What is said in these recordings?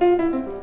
Música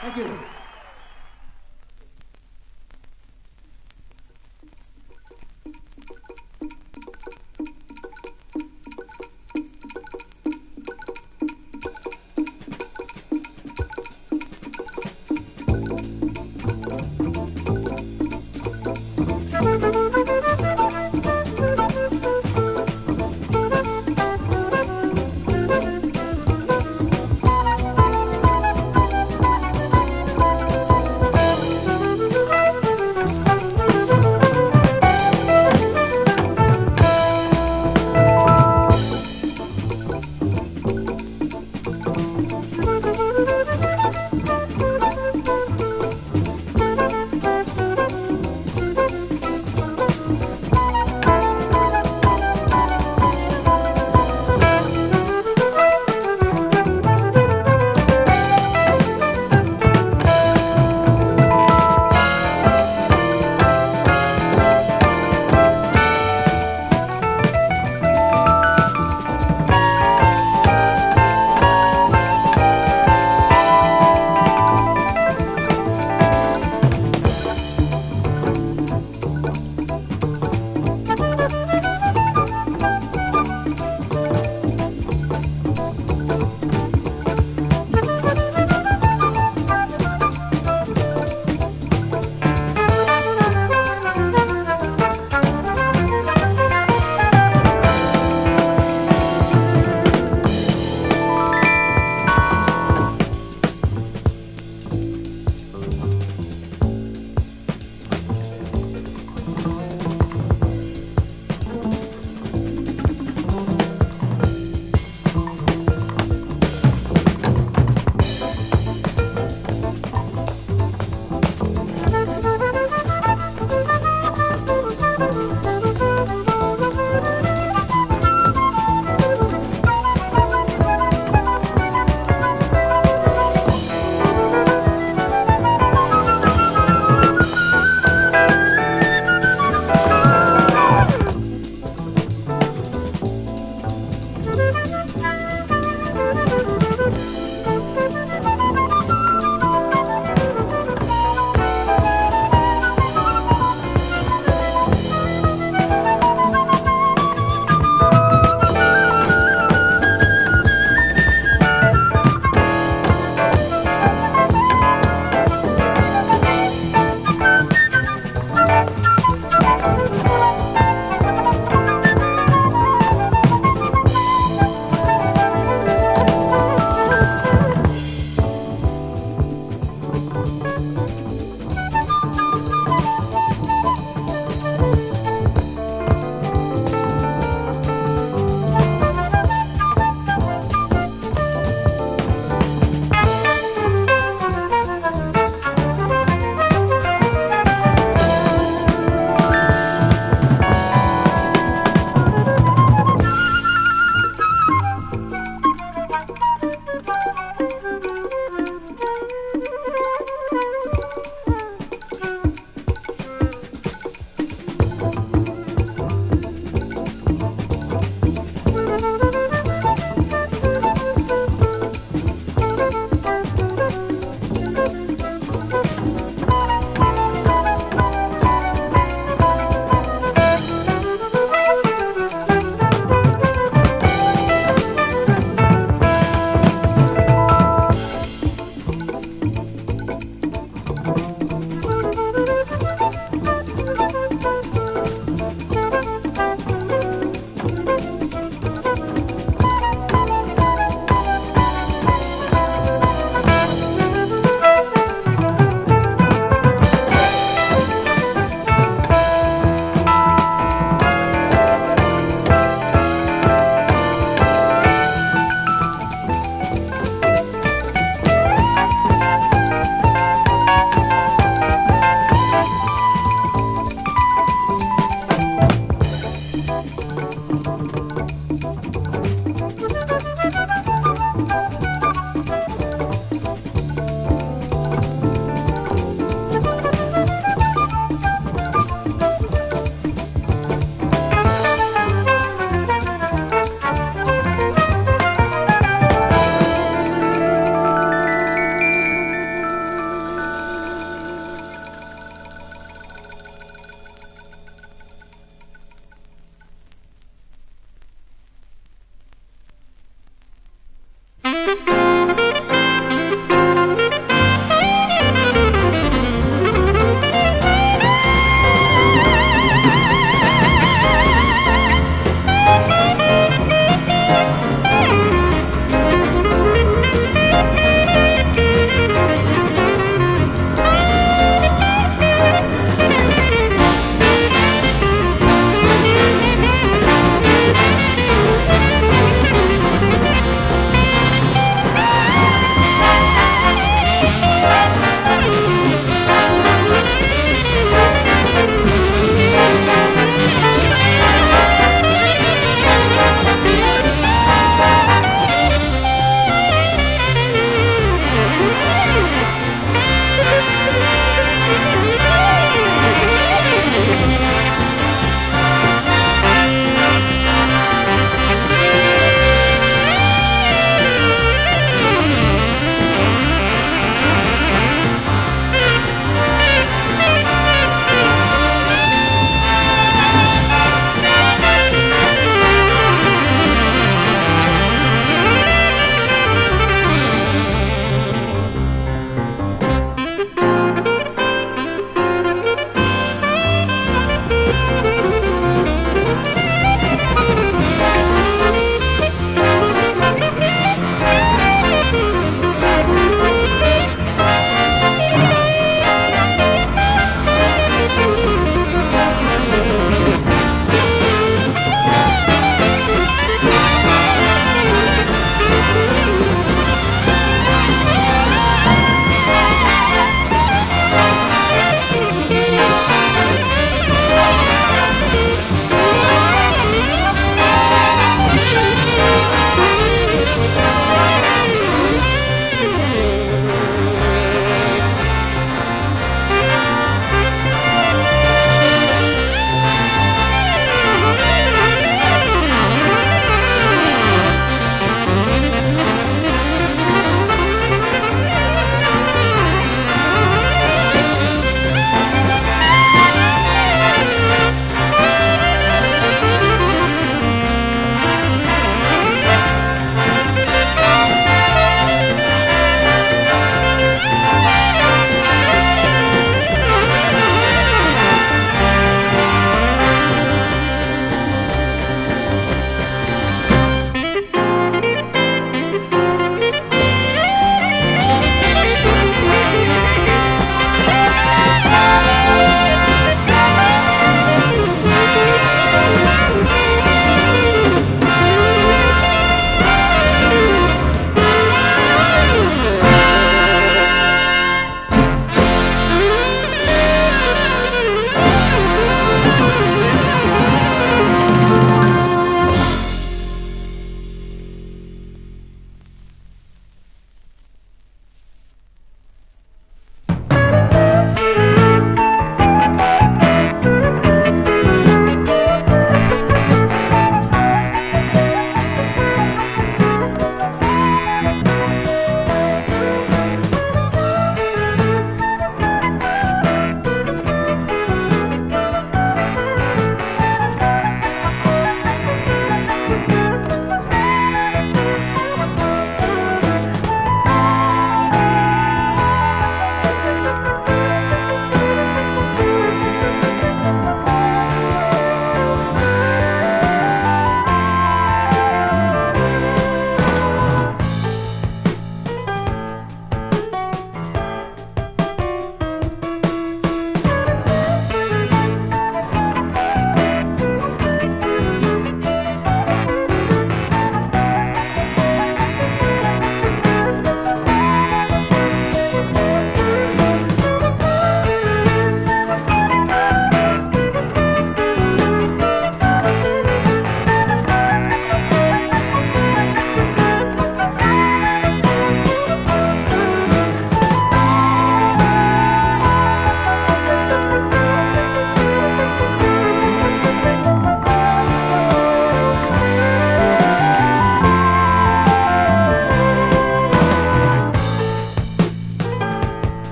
Thank you.